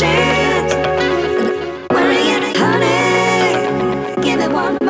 change.